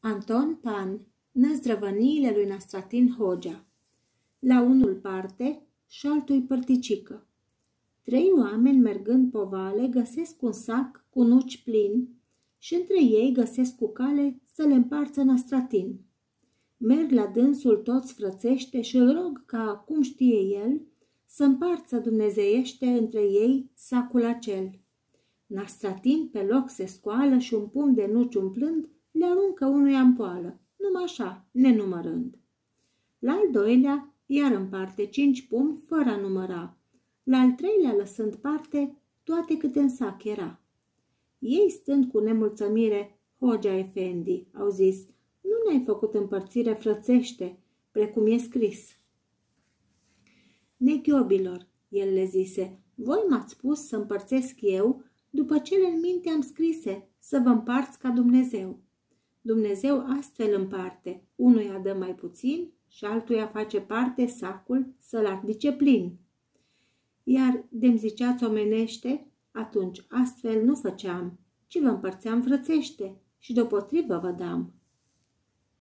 Anton Pan, Năzdrăvăniile lui Nastratin Hogea La unul parte și altul părticică. Trei oameni mergând pe vale găsesc un sac cu nuci plin și între ei găsesc cu cale să le împarță Nastratin. Merg la dânsul toți frățește și îl rog ca, cum știe el, să împarță dumnezeiește între ei sacul acel. Nastratin pe loc se scoală și un pum de nuci umplând le aruncă unuia în poală, numai așa, nenumărând. La al doilea, iar în parte cinci pumi fără a număra, la al treilea lăsând parte toate câte în sac era. Ei stând cu nemulțămire, Hogea Efendi, au zis, nu ne-ai făcut împărțire frățește, precum e scris. Neghiobilor, el le zise, voi m-ați spus să împărțesc eu după cele în minte am scrise, să vă împarți ca Dumnezeu. Dumnezeu astfel împarte, unuia dă mai puțin și altuia face parte sacul să-l ardice plin. Iar de-mi ziceați țomenește, atunci astfel nu făceam, ci vă împărțeam frățește și deopotrivă vă dam.